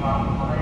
Wow.